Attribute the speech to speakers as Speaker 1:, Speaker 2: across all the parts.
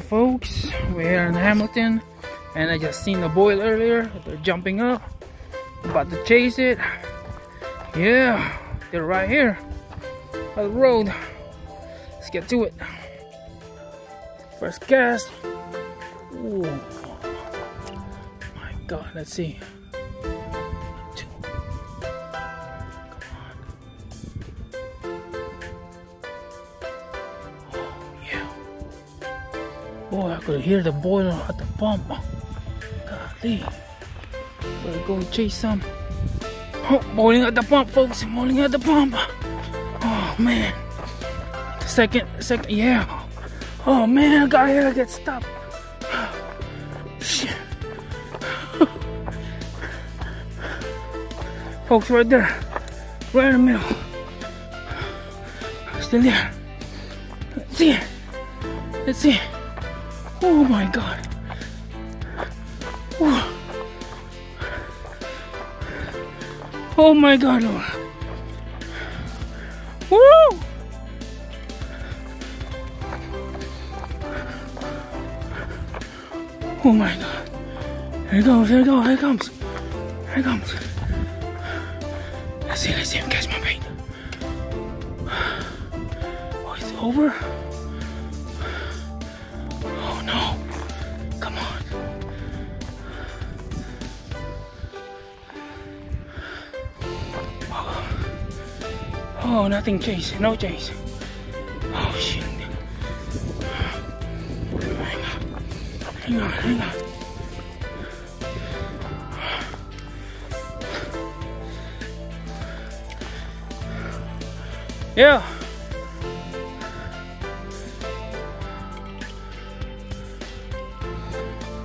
Speaker 1: folks. We're here in Hamilton and I just seen the boil earlier. They're jumping up about to chase it. Yeah they're right here on the road. Let's get to it. First cast Ooh. my god let's see Boy, I could hear the boiler at the pump. Golly. Better go chase some. Oh, boiling at the pump, folks. Boiling at the pump. Oh, man. The second, second, yeah. Oh, man, I gotta get stopped. Shit. Folks, right there. Right in the middle. Still there. Let's see. Let's see. Oh my god. Oh, oh my god, Lord. Woo! Oh my god. Here it goes, here it goes, here it comes. Here it comes. Let's see, let's see him catch my bait. Oh, it's over? Oh, nothing chase. No chase. Oh shit. Hang on. Hang on, hang on. Yeah.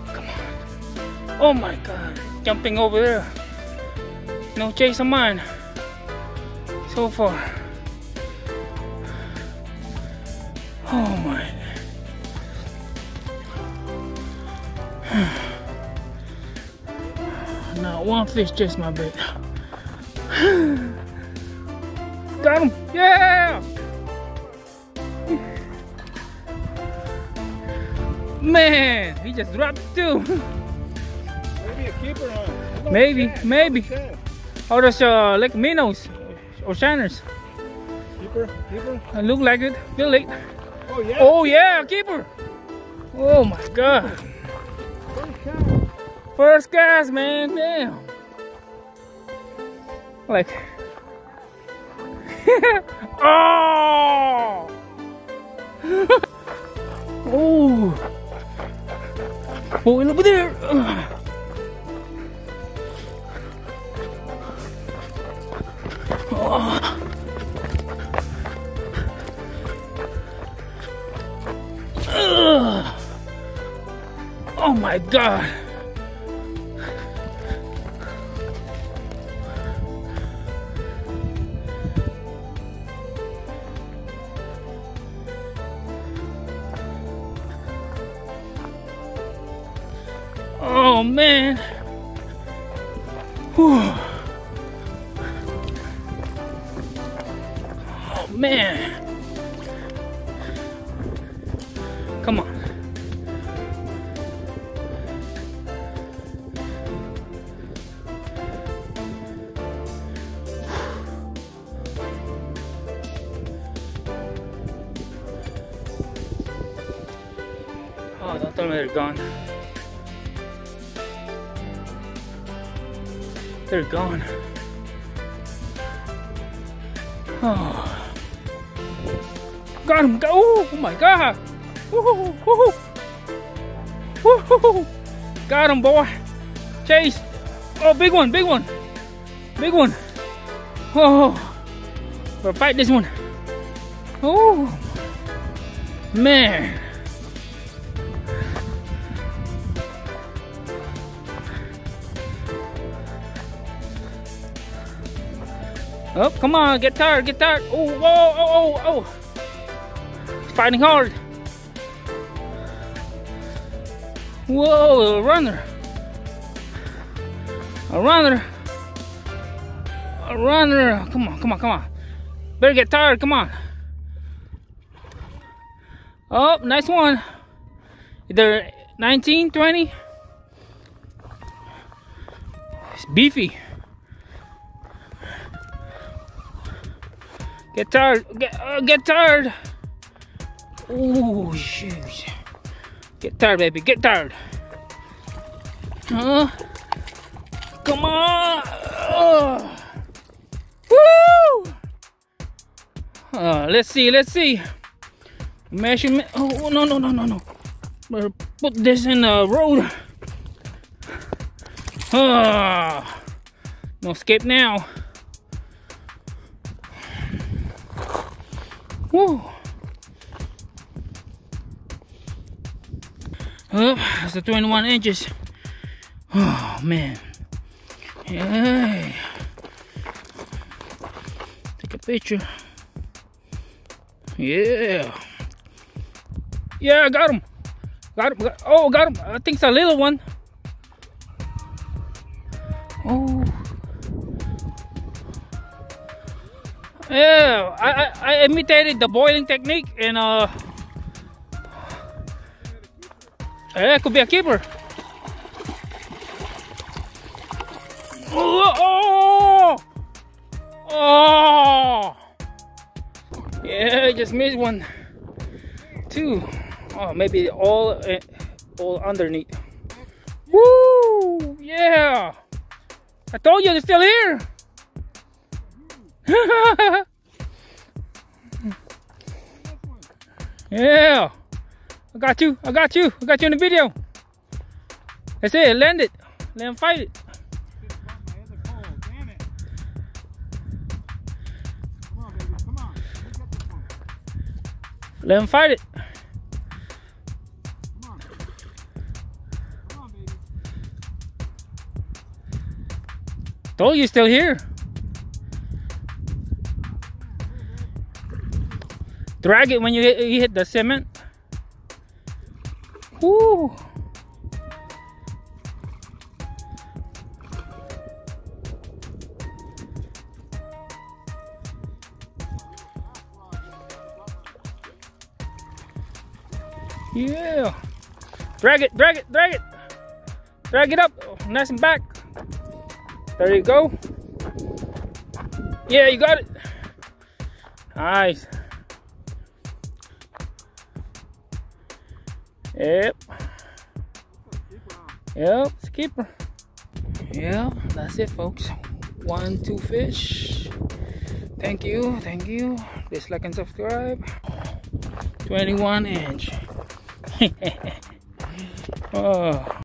Speaker 1: Come on. Oh my god. Jumping over there. No chase of mine. So far. Oh my. Not one fish just my bait. Got him! Yeah! Man, he just dropped two.
Speaker 2: Maybe a keeper, huh?
Speaker 1: Maybe, maybe. Or there's uh, like minnows or shanners.
Speaker 2: Keeper, keeper.
Speaker 1: I look like it. Feel it.
Speaker 2: Oh yeah.
Speaker 1: Oh yeah, keeper. Oh my god.
Speaker 2: First shot.
Speaker 1: First cast, man. Damn. Like. oh. oh. Oh, over there. Oh my god. Oh man. Whew. Oh man. Come on. Oh, don't tell me they're gone. They're gone. Oh. Got him! Go! Oh my god! Woohoo! Woohoo! Woohoo! Got him, boy! Chase! Oh, big one! Big one! Big one! Oh! We'll fight this one. Oh! Man! Oh, come on, get tired, get tired. Oh, whoa, oh, oh, oh. He's fighting hard. Whoa, a runner. A runner. A runner. Come on, come on, come on. Better get tired, come on. Oh, nice one. Either 19, 20. It's beefy. Get tired. Get, uh, get tired. Ooh, shoot. Get tired, baby. Get tired. Huh? Come on. Uh. Woo! Uh, let's see. Let's see. Measurement. Oh, no, no, no, no, no. Better put this in the road. Uh, no escape now. Woo. Oh, that's the 21 inches. Oh man. Hey. Take a picture. Yeah. Yeah, I got him. Got him. Oh, got him. I think it's a little one. Oh. Yeah, I, I, I imitated the boiling technique and uh yeah, it could be a keeper. Oh, oh, oh. Yeah, I just missed one. Two. Oh, maybe all uh, all underneath. Woo! Yeah. I told you they're still here. yeah. I got you. I got you. I got you in the video. That's it. Land it. Let him fight it. Let him fight it. Told you still here. Drag it when you hit, you hit the cement. Woo. Yeah. Drag it, drag it, drag it. Drag it up, nice and back. There you go. Yeah, you got it. Nice. Yep. Yep, keeper. Yep, that's it, folks. One, two fish. Thank you, thank you. Please like and subscribe. 21 inch. oh.